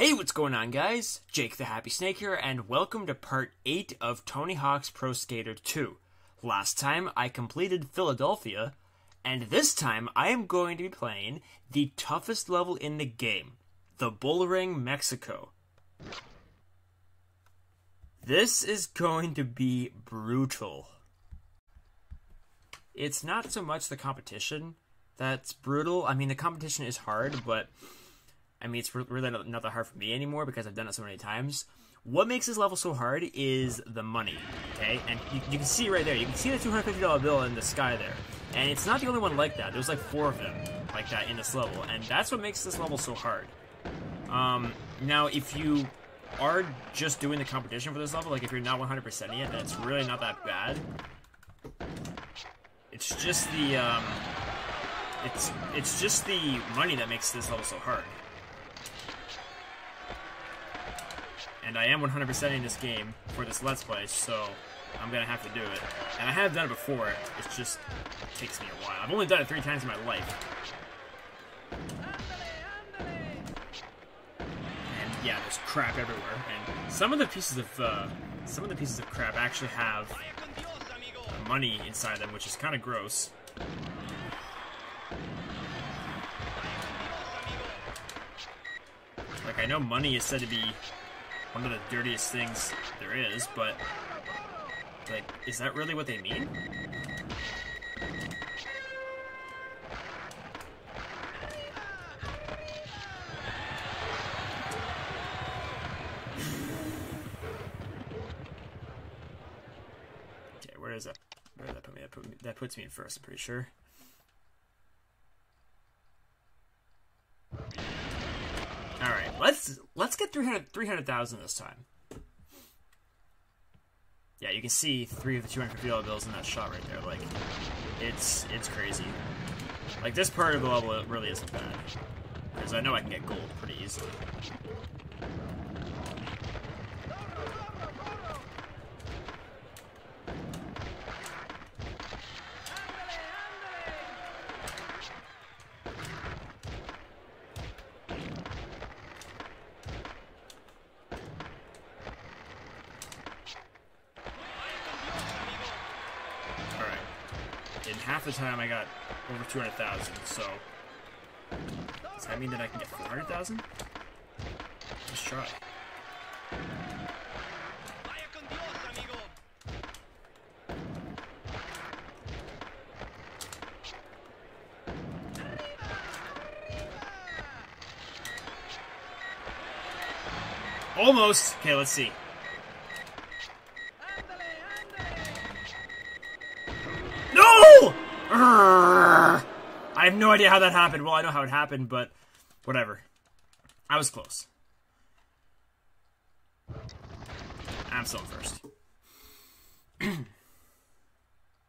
Hey, what's going on, guys? Jake the Happy Snake here, and welcome to part 8 of Tony Hawk's Pro Skater 2. Last time I completed Philadelphia, and this time I am going to be playing the toughest level in the game the Bullring, Mexico. This is going to be brutal. It's not so much the competition that's brutal. I mean, the competition is hard, but I mean, it's really not that hard for me anymore because I've done it so many times. What makes this level so hard is the money, okay? And you, you can see right there, you can see the $250 bill in the sky there. And it's not the only one like that. There's like four of them like that in this level. And that's what makes this level so hard. Um, now, if you are just doing the competition for this level, like if you're not 100%ing it, then it's really not that bad. It's just the, um, it's, it's just the money that makes this level so hard. And I am 100%ing this game for this Let's Play, so I'm gonna have to do it. And I have done it before, it just takes me a while. I've only done it three times in my life. And yeah, there's crap everywhere, and some of the pieces of, uh, some of the pieces of crap actually have money inside them, which is kind of gross. Like, I know money is said to be one of the dirtiest things there is, but like, is that really what they mean? okay, where is that? Where does that put me? That, put me? that puts me in first, I'm pretty sure. Let's let's get 300 300,000 this time. Yeah, you can see three of the 250 dollar bills in that shot right there. Like, it's it's crazy. Like this part of the level really isn't bad because I know I can get gold pretty easily. Half the time I got over 200,000, so... Does that mean that I can get 400,000? Let's try. Almost! Okay, let's see. Have no idea how that happened. Well, I know how it happened, but whatever. I was close. I'm still first.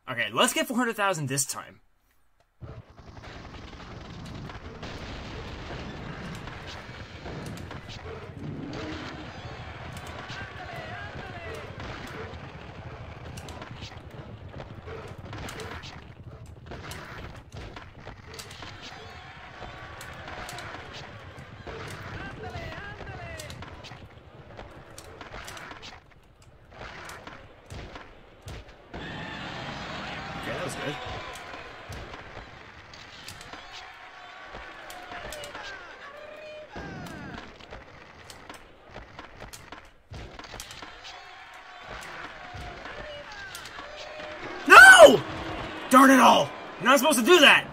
okay, let's get 400,000 this time. good. No! Darn it all! You're not supposed to do that!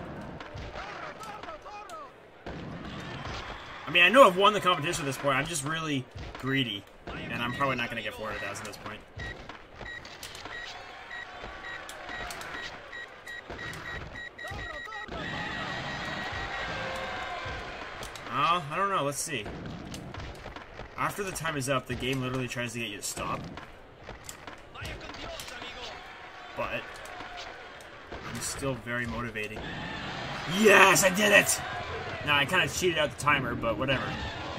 I mean, I know I've won the competition at this point. I'm just really greedy. And I'm probably not going to get 400,000 at this point. Uh, I don't know. Let's see. After the time is up, the game literally tries to get you to stop. But I'm still very motivating. Yes, I did it! Now, I kind of cheated out the timer, but whatever.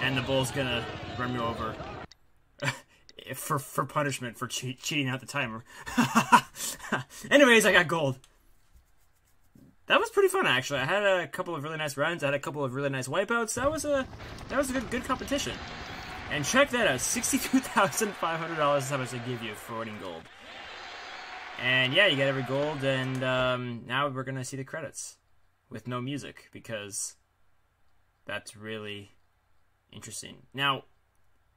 And the bull's gonna run me over. for, for punishment for che cheating out the timer. Anyways, I got gold that was pretty fun actually. I had a couple of really nice runs. I had a couple of really nice wipeouts. That was a that was a good good competition. And check that out, $62,500 is how much they give you for winning gold. And yeah, you get every gold, and um, now we're gonna see the credits with no music because that's really interesting. Now,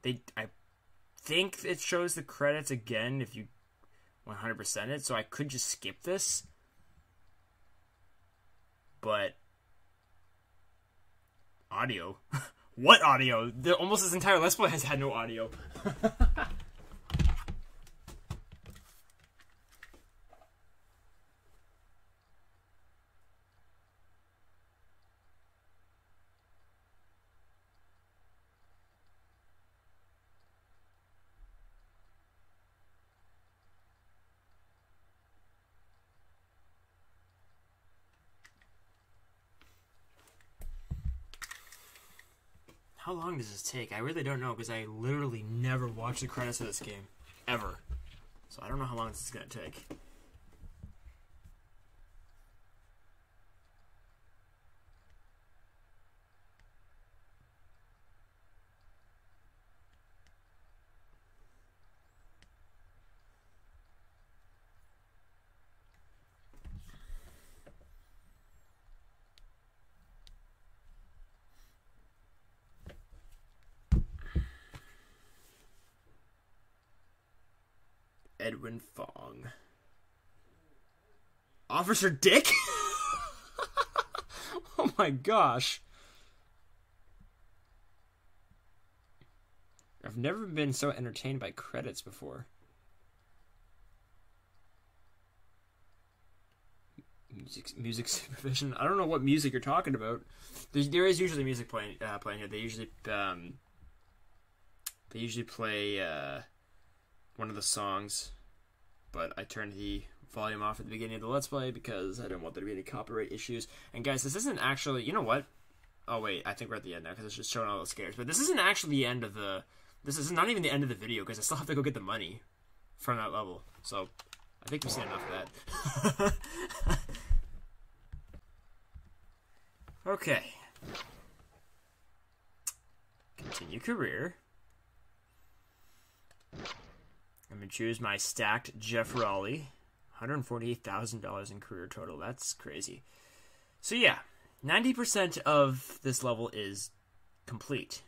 they I think it shows the credits again if you 100% it, so I could just skip this. But audio. what audio? The, almost this entire Let's Play has had no audio. How long does this take? I really don't know because I literally never watched the credits of this game. Ever. So I don't know how long this is going to take. Edwin Fong. Officer Dick? oh my gosh. I've never been so entertained by credits before. Music, music supervision. I don't know what music you're talking about. There's, there is usually music playing uh, playing here. They usually um, they usually play uh, one of the songs, but I turned the volume off at the beginning of the Let's Play because I didn't want there to be any copyright issues. And guys, this isn't actually. You know what? Oh wait, I think we're at the end now because it's just showing all the scares. But this isn't actually the end of the. This is not even the end of the video because I still have to go get the money from that level. So I think we've seen enough of that. okay. Continue career. I'm going to choose my stacked Geoff Rowley. $148,000 in career total. That's crazy. So, yeah, 90% of this level is complete.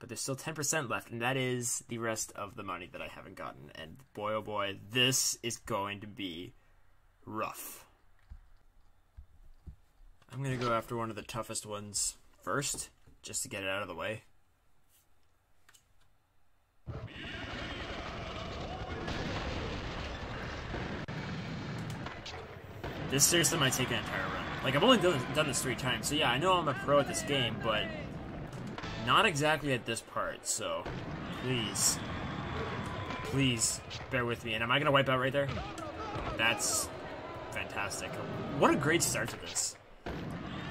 But there's still 10% left, and that is the rest of the money that I haven't gotten. And boy, oh boy, this is going to be rough. I'm going to go after one of the toughest ones first, just to get it out of the way. This seriously might take an entire run. Like, I've only done, done this three times, so yeah, I know I'm a pro at this game, but not exactly at this part, so please, please bear with me. And am I going to wipe out right there? That's fantastic. What a great start to this.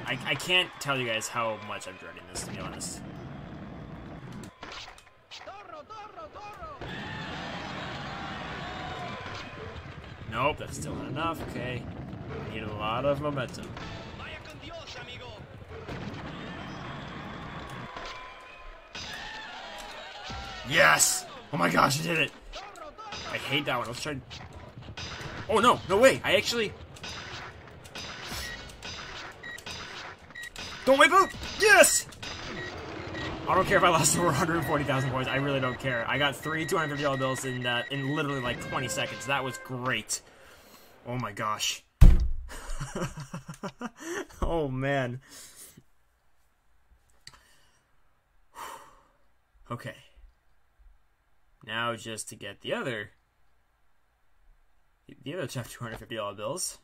I, I can't tell you guys how much I'm dreading this, to be honest. Nope, that's still not enough. Okay. Need a lot of momentum. Yes! Oh my gosh, I did it! I hate that one. Let's try... Oh no, no way! I actually... Don't wipe out! Yes! I don't care if I lost over 140,000 points. I really don't care. I got three $250 bills in, uh, in literally like 20 seconds. That was great. Oh my gosh. oh man. okay. Now just to get the other the other tough $250 bills.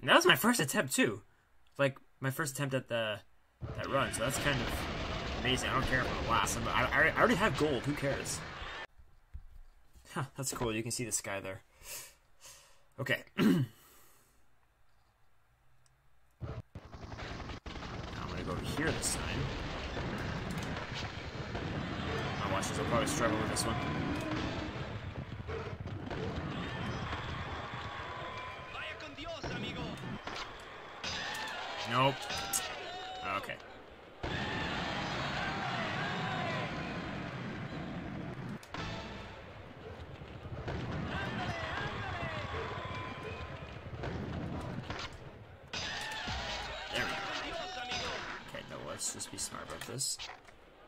And that was my first attempt too. Like my first attempt at the that run, so that's kind of amazing. I don't care if it lasts. I, I already have gold. Who cares? Huh, that's cool. You can see the sky there. Okay. I'm gonna go over here this time. I watch this. I'll probably struggle with this one. Nope.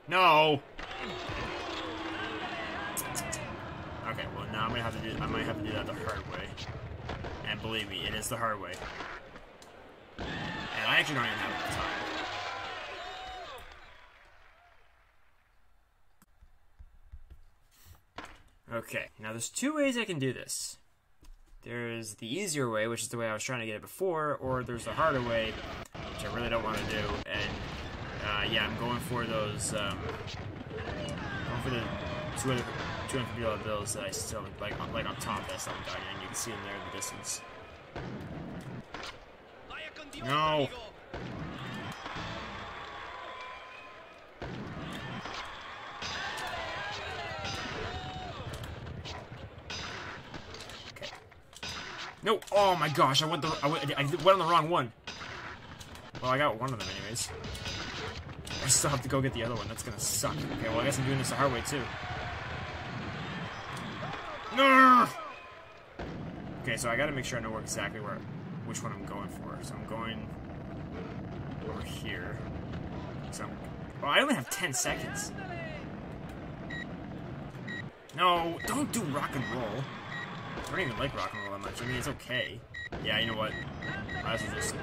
No! Okay, well now I'm gonna have to do I might have to do that the hard way. And believe me, it is the hard way. And I actually don't even have the time. Okay, now there's two ways I can do this. There's the easier way, which is the way I was trying to get it before, or there's the harder way, which I really don't want to do. And uh, yeah, I'm going for those. Um, going for the 200, 250 dollar bills that I still like, on, like on top that I still haven't and you can see them there in the distance. No. No! Oh my gosh! I went the I went, I went on the wrong one. Well, I got one of them anyways. I still have to go get the other one. That's gonna suck. Okay, well I guess I'm doing this the hard way too. No! Okay, so I gotta make sure I know exactly where, which one I'm going for. So I'm going over here. So I'm, oh, I only have 10 seconds. No, don't do rock and roll. I don't even like rock and roll that much. I mean, it's okay. Yeah, you know what? I should just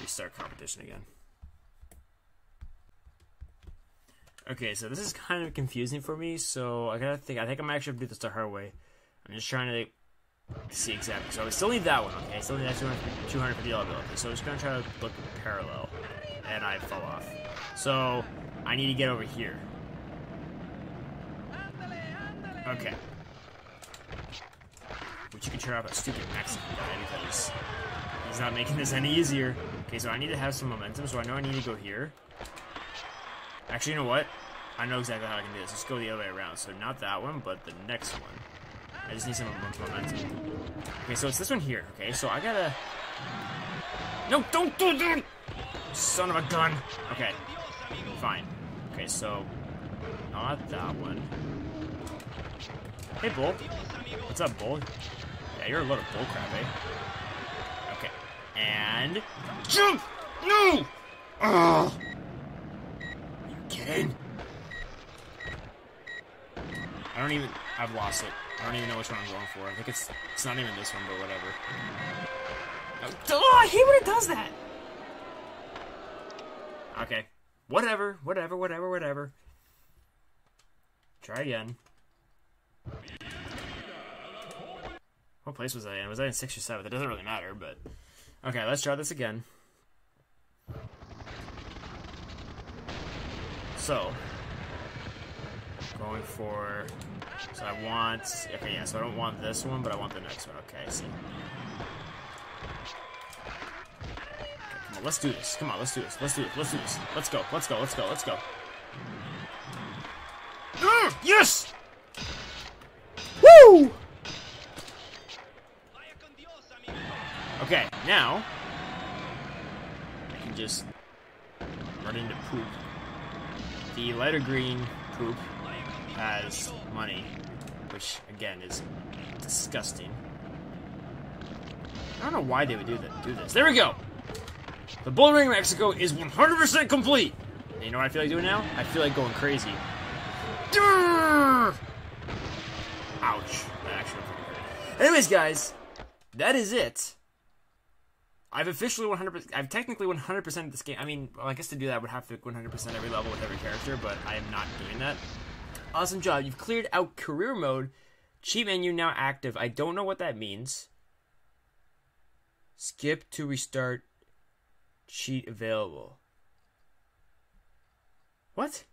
restart competition again. Okay, so this is kind of confusing for me, so I gotta think. I think I'm actually gonna do this the hard way. I'm just trying to see exactly. So I still need that one, okay? I still need that 250 dollar bill. Okay, so I'm just gonna try to look parallel, and I fell off. So I need to get over here. Okay. Which you can turn off a stupid Mexican guy because he's not making this any easier. Okay, so I need to have some momentum, so I know I need to go here. Actually, you know what? I know exactly how I can do this. Let's go the other way around. So not that one, but the next one. I just need some momentum. Okay, so it's this one here. Okay, so I gotta... No, don't do that! Son of a gun! Okay, fine. Okay, so... Not that one. Hey, Bull. What's up, Bull? Yeah, you're a lot of bullcrap, eh? Okay. And... Jump! No! Ugh! Get in. I don't even. I've lost it. I don't even know which one I'm going for. I think it's. It's not even this one, but whatever. Oh, oh I hate when it does that. Okay. Whatever. Whatever. Whatever. Whatever. Try again. What place was I in? Was I in six or seven? It doesn't really matter, but okay. Let's try this again. So, going for, so I want, okay, yeah, so I don't want this one, but I want the next one. Okay, see. Okay, on, let's do this. Come on, let's do this. Let's do this. Let's do this. Let's go. Let's go. Let's go. Let's go. Yes! Woo! Okay, now I can just run into poop. The lighter green poop has money, which again is disgusting. I don't know why they would do that. Do this. There we go. The Bullring Mexico is 100% complete. And you know what I feel like doing now? I feel like going crazy. Ouch. That actually. Anyways, guys, that is it. I've officially 100%. I've technically 100% of this game. I mean, well, I guess to do that, I would have to 100% every level with every character, but I am not doing that. Awesome job. You've cleared out career mode. Cheat menu now active. I don't know what that means. Skip to restart. Cheat available. What?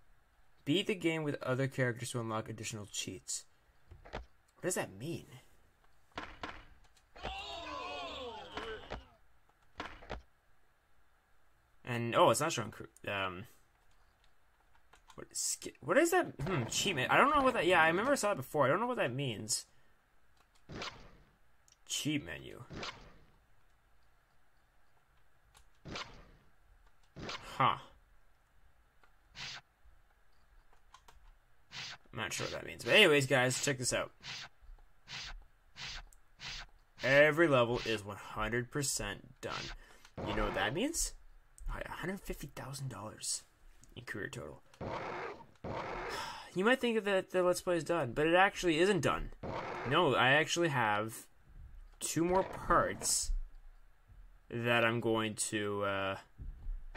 Beat the game with other characters to unlock additional cheats. What does that mean? And oh, it's not showing. Um, what is what is that? Hmm, achievement. I don't know what that. Yeah, I remember I saw it before. I don't know what that means. Cheat menu. Huh. I'm not sure what that means. But anyways, guys, check this out. Every level is 100% done. You know what that means? $150,000. in career total. You might think that the Let's Play is done, but it actually isn't done. No, I actually have two more parts that I'm going to. Uh,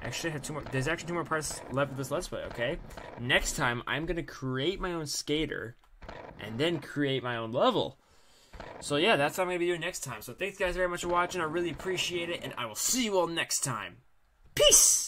actually, have two more. There's actually two more parts left of this Let's Play. Okay, next time I'm gonna create my own skater, and then create my own level. So yeah, that's what I'm gonna be doing next time. So thanks guys very much for watching. I really appreciate it, and I will see you all next time. Peace.